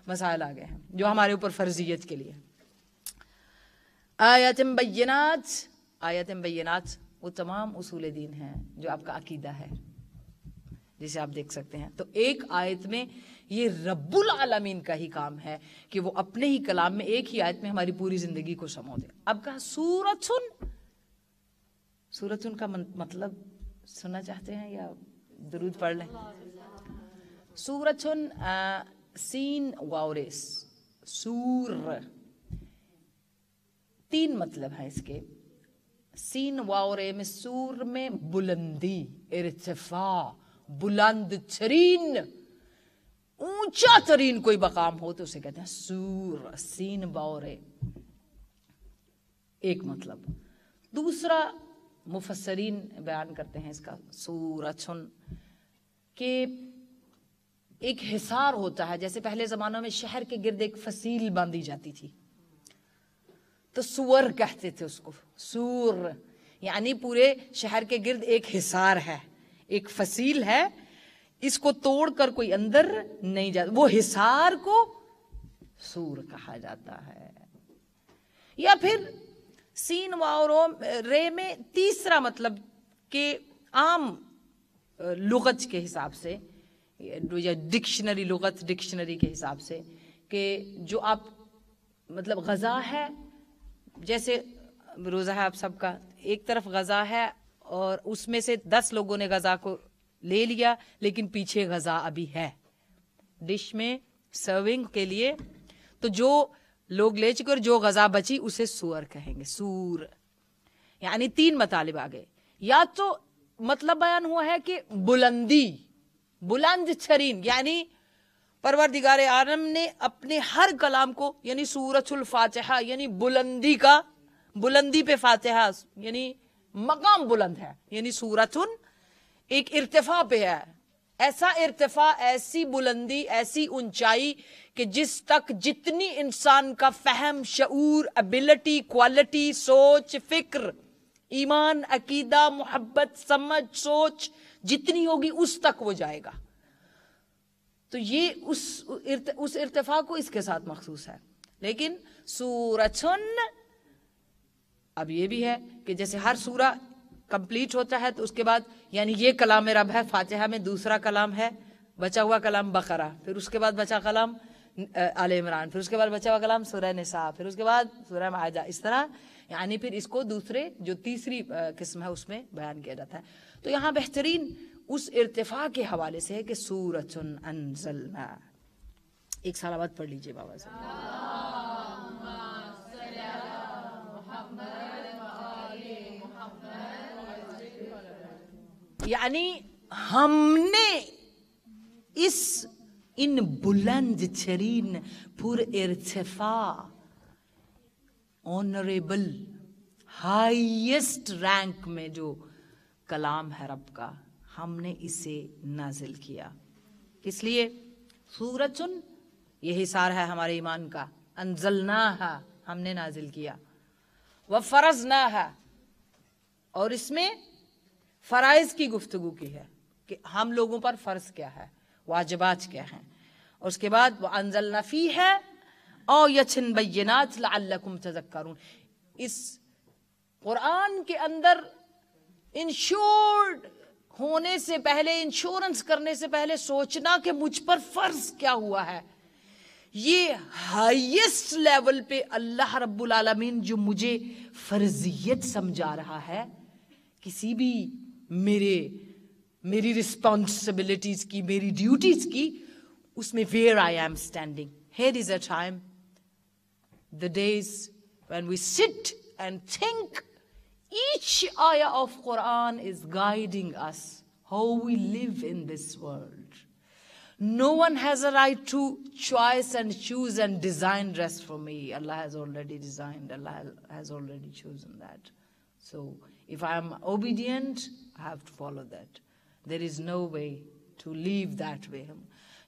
مسائل آ گئے ہیں، جو ہمارے اوپر فرضیت کے لیے۔ آیت بینات آیت بینات وہ تمام اصول دین ہیں جو آپ کا عقیدہ ہے۔ جسے آپ دیکھ سکتے ہیں۔ تو ایک آیت میں یہ رب العالمین کا ہی کام ہے کہ وہ اپنے ہی کلام میں ایک ہی آیت میں ہماری پوری زندگی کو سمو دے۔ اب کہا سورت سن سورت سن کا مطلب سننا چاہتے ہیں یا درود پڑھ لیں؟ سورت سن سین واورس سور۔ تین مطلب ہیں اس کے۔ سین واورے میں سور میں بلندی، ارتفاع، بلند ترین، اونچا ترین کوئی مقام ہو تو اسے کہتے ہیں سور، سین باورے ایک مطلب۔ دوسرا مفسرین بیان کرتے ہیں اس کا سور اچھن کہ ایک حصار ہوتا ہے، جیسے پہلے زمانوں میں شہر کے گرد ایک فصیل باندھی جاتی تھی۔ تو سور کہتے تھے اس کو، سور۔ یعنی پورے شہر کے گرد ایک حصار ہے، ایک فصیل ہے۔ اس کو توڑ کر کوئی اندر نہیں جاتا، وہ حصار کو سور کہا جاتا ہے۔ یا پھر سین واؤ رے میں تیسرا مطلب کہ عام لغت کے حساب سے، یا ڈکشنری، لغت ڈکشنری کے حساب سے کہ جو آپ مطلب غذا ہے جیسے روزہ ہے آپ سب کا، ایک طرف غذا ہے اور اس میں سے دس لوگوں نے غذا کو لے لیا، لیکن پیچھے غذا ابھی ہے۔ ڈش میں سرونگ کے لیے تو جو لوگ لے چکے اور جو غذا بچی، اسے سور کہیں گے، سور۔ یعنی تین مطالب آگے۔ یا تو مطلب بیان ہوا ہے کہ بلندی، بلند چھرین یعنی پروردگار عالم نے اپنے ہر کلام کو یعنی سورت الفاتحہ یعنی بلندی کا، بلندی پہ فاتحہ یعنی مقام بلند ہے یعنی سورت ایک ارتفاع پہ ہے۔ ایسا ارتفاع، ایسی بلندی، ایسی اونچائی کہ جس تک جتنی انسان کا فہم، شعور ابلٹی کوالٹی سوچ، فکر، ایمان، عقیدہ، محبت، سمجھ، سوچ جتنی ہوگی، اس تک وہ جائے گا۔ تو یہ اس اس ارتفاع کو اس کے ساتھ مخصوص ہے۔ لیکن سورچن اب یہ بھی ہے کہ جیسے ہر سورہ کمپلیٹ ہوتا ہے تو اس کے بعد یعنی یہ کلام رب ہے، فاتحہ میں دوسرا کلام ہے، بچا ہوا کلام بقرہ، پھر اس کے بعد بچا کلام آل عمران، پھر اس کے بعد بچا ہوا کلام سورہ نساء، پھر اس کے بعد سورہ معاہدہ اس طرح۔ یعنی پھر اس کو دوسرے، جو تیسری قسم ہے، اس میں بیان کیا جاتا ہے۔ تو یہاں بہترین اس ارتفاع کے حوالے سے ہے کہ سورت انزلنا۔ ایک سال بعد پڑھ لیجیے بابا صاحب۔ یعنی ہم نے اس ان بلند چرین پر ارتفاع آنریبل ہائیسٹ رینک میں جو کلام ہے رب کا ہم نے اسے نازل کیا۔ کس لیے؟ سورچن یہ حصار ہے ہمارے ایمان کا۔ انزلنا ہم نے نازل کیا۔ وہ فرض نہ ہے اور اس میں فرائض کی گفتگو کی ہے کہ ہم لوگوں پر فرض کیا ہے، واجبات کیا ہیں۔ اور اس کے بعد وہ انزل نفی ہے او یچن بینات لعلکم تذکرون۔ اس قرآن کے اندر انشورڈ ہونے سے پہلے انشورنس کرنے سے پہلے سوچنا کہ مجھ پر فرض کیا ہوا ہے۔ یہ ہائیسٹ لیول پہ اللہ رب العالمین جو مجھے فرضیت سمجھا رہا ہے، کسی بھی میرے، میری رسپانسبلٹیز کی، میری ڈیوٹیز کی، اس میں where I am standing here is a time the days when we sit and think Each ayah of Quran is guiding us how we live in this world. No one has a right to choice and choose and design dress for me. Allah has already designed, Allah has already chosen that. So if I am obedient, I have to follow that. There is no way to leave that way.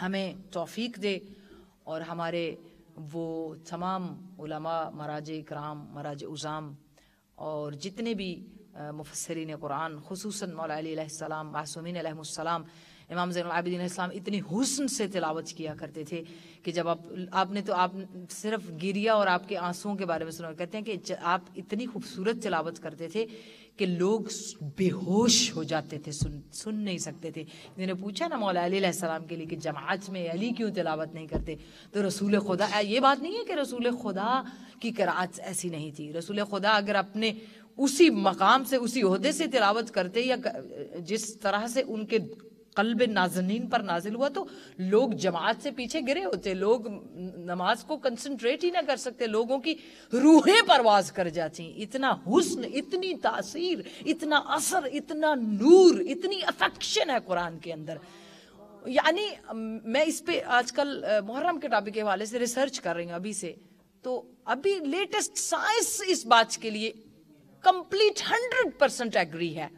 ہمیں توفیق دے اور ہمارے وہ تمام علماء مراج اکرام مراج ازام اور جتنے بھی مفسرین قرآن، خصوصاً مولا علی علیہ السلام، معصومین علیہ السلام، امام زین العابدین اسلام اتنی حسن سے تلاوت کیا کرتے تھے کہ جب آپ آپ نے تو آپ صرف گریا اور آپ کے آنسوؤں کے بارے میں سنا، کہتے ہیں کہ آپ اتنی خوبصورت تلاوت کرتے تھے کہ لوگ بے ہوش ہو جاتے تھے، سن سن نہیں سکتے تھے۔ انہوں نے پوچھا نا مولا علیہ السلام کے لیے کہ جماعت میں علی کیوں تلاوت نہیں کرتے؟ تو رسول خدا یہ بات نہیں ہے کہ رسول خدا کی کراعت ایسی نہیں تھی۔ رسول خدا اگر اپنے اسی مقام سے، اسی عہدے سے تلاوت کرتے یا جس طرح سے ان کے قلب نازنین پر نازل ہوا تو لوگ جماعت سے پیچھے گرے ہوتے، لوگ نماز کو کنسنٹریٹ ہی نہ کر سکتے، لوگوں کی روحیں پرواز کر جاتی۔ اتنا حسن، اتنی تاثیر، اتنا اثر، اتنا نور، اتنی افیکشن ہے قرآن کے اندر۔ یعنی میں اس پہ آج کل محرم کے ٹاپک کے حوالے سے ریسرچ کر رہی ہوں ابھی سے۔ تو ابھی لیٹسٹ سائنس اس بات کے لیے کمپلیٹ ہنڈریڈ پرسینٹ ایگری ہے۔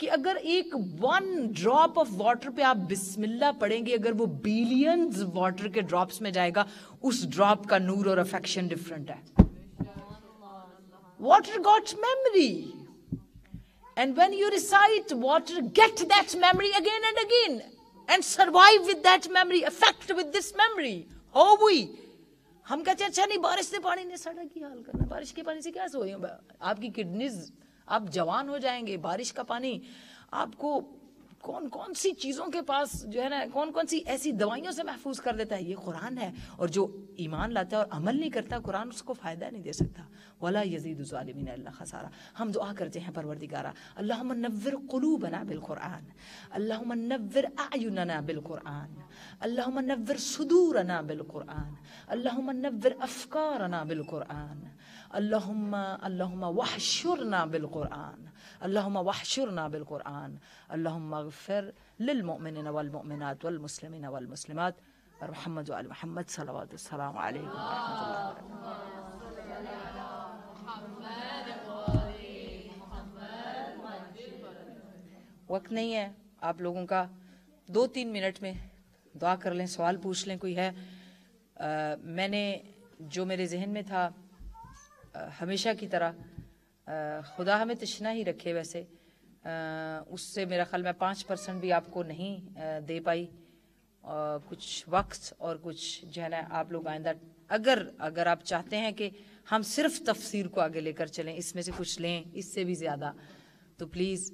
کہ اگر ایک ون ڈراپ آف واٹر پہ آپ بسم اللہ پڑھیں گے، اگر وہ بیلینز واٹر کے ڈراپس میں جائے گا، اس ڈراپ کا نور اور افیکشن ڈفرنٹ ہے۔ Water got memory and when you recite water get that memory again and again and survive with that memory affect with this memory who we ہم کہتے ہیں اچھا نہیں، بارش سے پانی نے سڑا کی حال کرنا بارش کے پانی سے کیا سوئی آپ کی کڈنیز آپ جوان ہو جائیں گے، بارش کا پانی، آپ کو کون کون سی چیزوں کے پاس جو ہے نا، کون کون سی ایسی دوائیوں سے محفوظ کر دیتا ہے؟ یہ قرآن ہے اور جو ایمان لاتا ہے اور عمل نہیں کرتا، قرآن اس کو فائدہ نہیں دے سکتا۔ ولا یزید الظالمین اللہ خسارہ ہم دعا کرتے ہیں پروردگارہ اللہم نور قلوبنا بالقرآن۔ اللہم نور اعیننا بالقرآن۔ اللہم نور صدورنا بالقرآن۔ اللہم نور افکارنا بالقرآن۔ اللہم اللہم وحشرنا بالقرآن. اللہم وحشرنا بالقرآن. اللہم اغفر للمؤمنین والمؤمنات والمسلمین والمسلمات. محمد وعلى محمد صلوات السلام علیکم ورحمۃ اللہ وقت نہیں ہے، آپ لوگوں کا دو تین منٹ میں دعا کر لیں، سوال پوچھ لیں، کوئی ہے؟ میں نے جو میرے ذہن میں تھا ہمیشہ کی طرح خدا ہمیں تشنا ہی رکھے ویسے۔ اس سے میرا خیال میں پانچ پرسنٹ بھی آپ کو نہیں دے پائی۔ کچھ وقت اور کچھ جو ہے نا، آپ لوگ آئندہ، اگر اگر آپ چاہتے ہیں کہ ہم صرف تفسیر کو آگے لے کر چلیں، اس میں سے کچھ لیں، اس سے بھی زیادہ۔ تو پلیز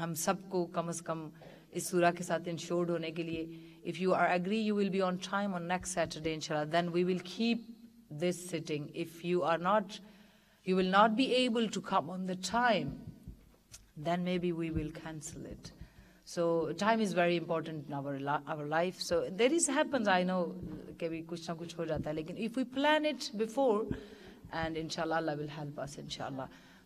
ہم سب کو کم از کم اس سورہ کے ساتھ انشورڈ ہونے کے لیے if you are agree you will be on time on next Saturday ان شاء اللہ then we will keep this sitting. If you are not, you will not be able to come on the time, then maybe we will cancel it. So time is very important in our, our life. So there is happens, I know, kabhi kuch na kuch ho jata hai, lekin if we plan it before, and inshallah Allah will help us inshallah.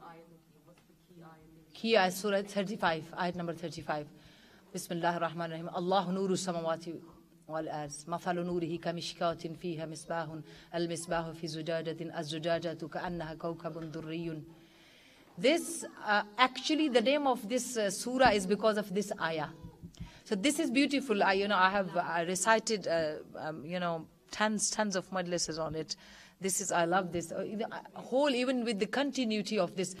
ہاں ہاں کی آیت سورہ 35 آیت number 35 بسم اللہ الرحمن الرحیم اللہ نور السماوات والارض مثل نوره كمشكاة فيها مصباح المصباح في زجاجة الزجاجة كأنها كوكب دري This uh, actually the name of this uh, surah is because of this ayah. So this is beautiful. I you know I have uh, recited uh, um, you know tons tons of majlises on it. This is I love this. Uh, whole even with the continuity of this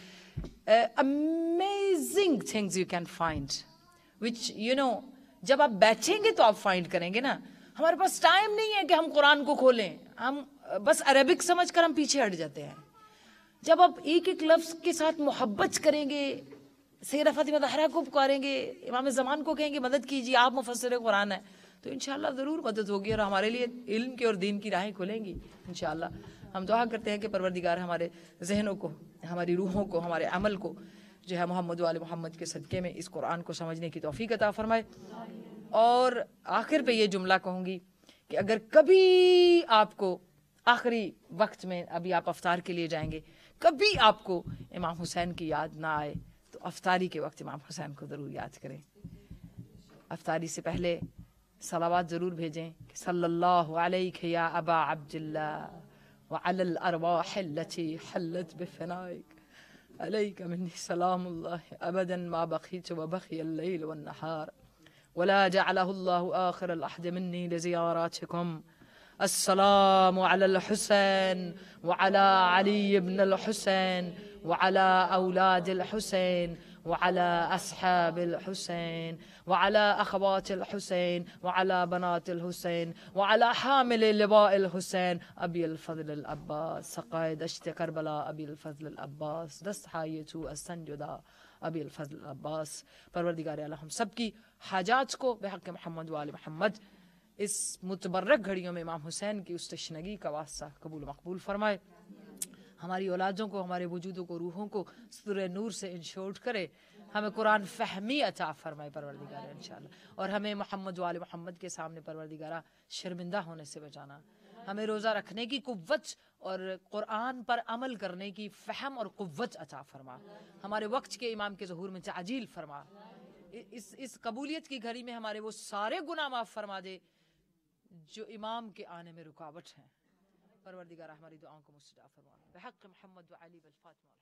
uh, amazing things you can find which you know جب آپ بیٹھیں گے تو آپ find کریں گے نا ہمارے پاس ٹائم نہیں ہے کہ ہم قرآن کو کھولیں ہم بس عربک سمجھ کر ہم پیچھے ہٹ جاتے ہیں جب آپ ایک ایک لفظ کے ساتھ محبت کریں گے سیرہ فاطمہ طاہرہ کو پکاریں گے امام زمان کو کہیں گے مدد کیجیے آپ مفسر قرآن ہیں تو انشاءاللہ ضرور مدد ہوگی اور ہمارے لیے علم کی اور دین کی راہیں کھلیں گی، انشاءاللہ۔ ہم دعا کرتے ہیں کہ پروردگار ہمارے ذہنوں کو، ہماری روحوں کو، ہمارے عمل کو جو ہے محمد وال محمد کے صدقے میں اس قرآن کو سمجھنے کی توفیق عطا فرمائے۔ اور آخر پہ یہ جملہ کہوں گی کہ اگر کبھی آپ کو آخری وقت میں ابھی آپ افطار کے لیے جائیں گے، کبھی آپ کو امام حسین کی یاد نہ آئے، تو افطاری کے وقت امام حسین کو ضرور یاد کریں۔ افطاری سے پہلے صلوات بھیجیں کہ صلی اللہ علیہ یا ابا عبداللہ وعلى الأرواح التي حلت بفنائك عليك مني سلام الله أبدا ما بقيت وبقي الليل والنهار ولا جعله الله آخر الأحد مني لزياراتكم السلام على الحسين وعلى علي بن الحسين وعلى أولاد الحسين وعلى أصحاب الحسين، وعلى أخوات الحسين، وعلى بنات الحسين، وعلى حامل لواء الحسين. أبي الفضل العباس سقايد دشت كربلاء. أبي الفضل العباس دست حایتو السنجدا. ابی الفضل العباس پروردگار عالم ہم سب کی حاجات کو بحق محمد وآل محمد اس متبرک گھڑیوں میں امام حسین کی اس تشنگی کا واسطہ قبول مقبول فرمائے۔ ہماری اولادوں کو، ہمارے وجودوں کو، روحوں کو سر نور سے انشورڈ کرے، ہمیں قرآن فہمی عطا فرمائے پروردگار انشاءاللہ۔ اور ہمیں محمد وال محمد کے سامنے پروردگارہ شرمندہ ہونے سے بچانا۔ ہمیں روزہ رکھنے کی قوت اور قرآن پر عمل کرنے کی فہم اور قوت عطا فرما۔ ہمارے وقت کے امام کے ظہور میں تعجیل فرما۔ اس اس قبولیت کی گھڑی میں ہمارے وہ سارے گناہ معاف فرما دے جو امام کے آنے میں رکاوٹ ہیں۔ پروردگار ہماری دعاؤں کو مستجاب فرما بحق محمد و علی والفاطمہ